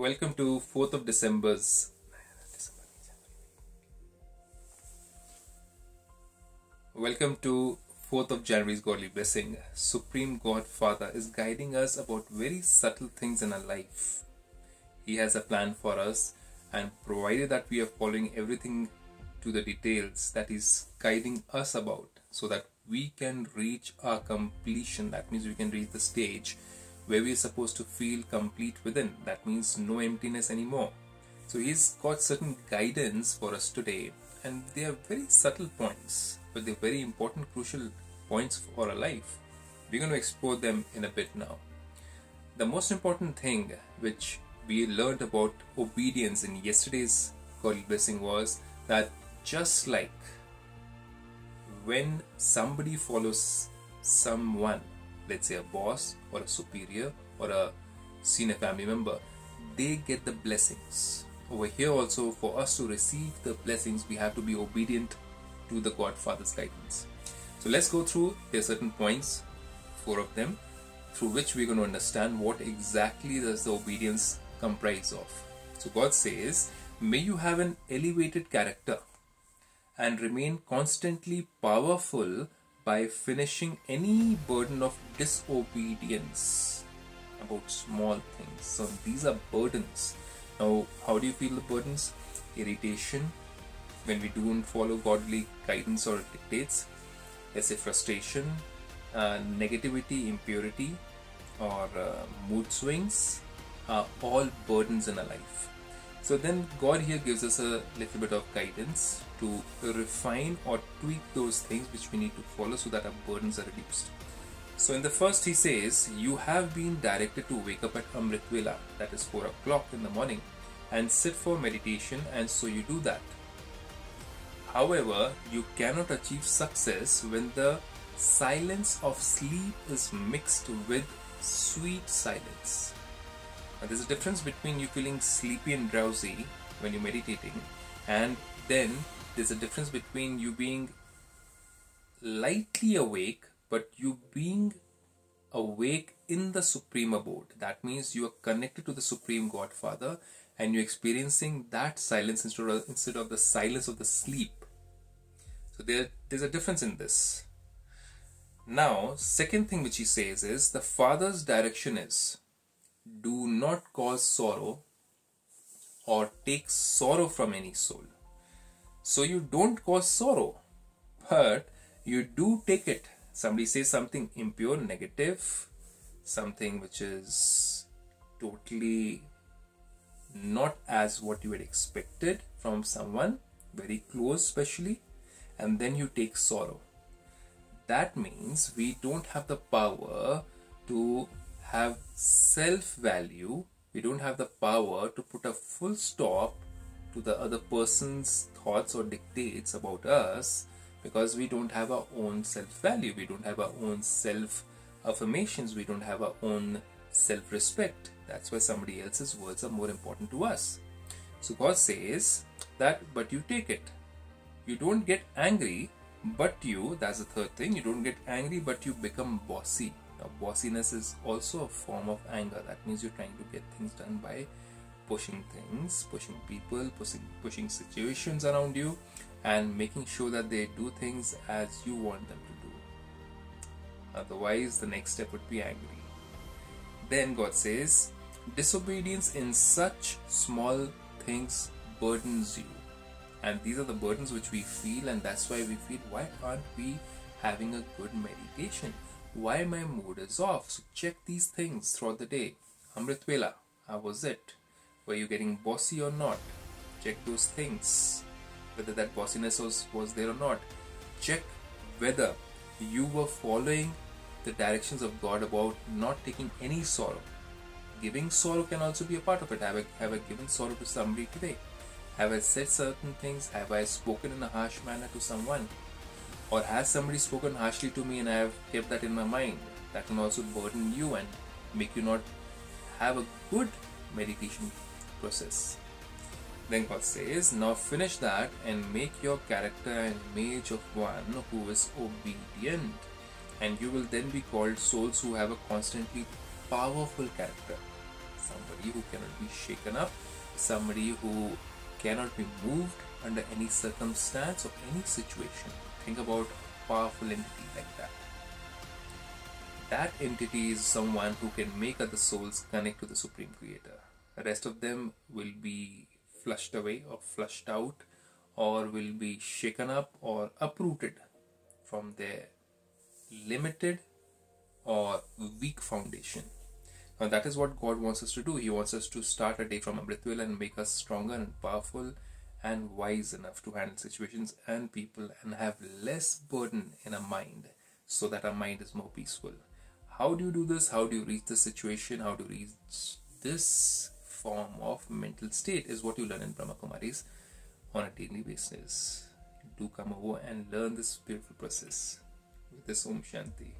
Welcome to 4th of December's. Welcome to 4th of January's Godly Blessing. Supreme God Father is guiding us about very subtle things in our life. He has a plan for us, and provided that we are following everything to the details that He's guiding us about, so that we can reach our completion. That means we can reach the stage where we are supposed to feel complete within. That means no emptiness anymore. So He's got certain guidance for us today, and they are very subtle points, but they're very important, crucial points for our life. We're going to explore them in a bit now. The most important thing which we learned about obedience in yesterday's Godly Blessing was that just like when somebody follows someone, let's say a boss or a superior or a senior family member, they get the blessings. Over here, also, for us to receive the blessings, we have to be obedient to the Godfather's guidance. So, let's go through. There are certain points, four of them, through which we're going to understand what exactly does the obedience comprise of. So, God says, May you have an elevated character and remain constantly powerful by finishing any burden of disobedience about small things. So these are burdens. Now, how do you feel the burdens? Irritation when we don't follow godly guidance or dictates. Let's say frustration, uh, negativity, impurity, or uh, mood swings are all burdens in our life. So then God here gives us a little bit of guidance to refine or tweak those things which we need to follow so that our burdens are reduced. So in the first he says, you have been directed to wake up at Amrit Vela, that is 4 o'clock in the morning, and sit for meditation and so you do that. However, you cannot achieve success when the silence of sleep is mixed with sweet silence. Now, there's a difference between you feeling sleepy and drowsy when you're meditating, and then there's a difference between you being lightly awake, but you being awake in the supreme abode. That means you are connected to the supreme Godfather, and you're experiencing that silence instead of, instead of the silence of the sleep. So there, there's a difference in this. Now, second thing which he says is the Father's direction is do not cause sorrow or take sorrow from any soul. So you don't cause sorrow, but you do take it. Somebody says something impure, negative, something which is totally not as what you had expected from someone, very close, especially, and then you take sorrow. That means we don't have the power to have self value, we don't have the power to put a full stop to the other person's thoughts or dictates about us because we don't have our own self value, we don't have our own self affirmations, we don't have our own self respect. That's why somebody else's words are more important to us. So God says that, but you take it. You don't get angry, but you, that's the third thing, you don't get angry, but you become bossy now, bossiness is also a form of anger. That means you're trying to get things done by pushing things, pushing people, pushing, pushing situations around you, and making sure that they do things as you want them to do. Otherwise, the next step would be angry. Then God says, disobedience in such small things burdens you. And these are the burdens which we feel, and that's why we feel, why aren't we having a good meditation? Why my mood is off. So check these things throughout the day. Amrit Vela, how was it? Were you getting bossy or not? Check those things. Whether that bossiness was, was there or not. Check whether you were following the directions of God about not taking any sorrow. Giving sorrow can also be a part of it. Have I, have I given sorrow to somebody today? Have I said certain things? Have I spoken in a harsh manner to someone? Or has somebody spoken harshly to me and I have kept that in my mind, that can also burden you and make you not have a good meditation process. Then God says, Now finish that and make your character an image of one who is obedient, and you will then be called souls who have a constantly powerful character. somebody who cannot be shaken up, somebody who cannot be moved under any circumstance or any situation. Think about powerful entity like that. That entity is someone who can make other souls connect to the Supreme Creator. The rest of them will be flushed away or flushed out or will be shaken up or uprooted from their limited or weak foundation. Now that is what God wants us to do. He wants us to start a day from Amrit Vela and make us stronger and powerful and wise enough to handle situations and people and have less burden in our mind so that our mind is more peaceful. How do you do this? How do you reach this situation? How do you reach this form of mental state is what you learn in Brahma Kumaris on a daily basis. Do come over and learn this beautiful process with this Om Shanti.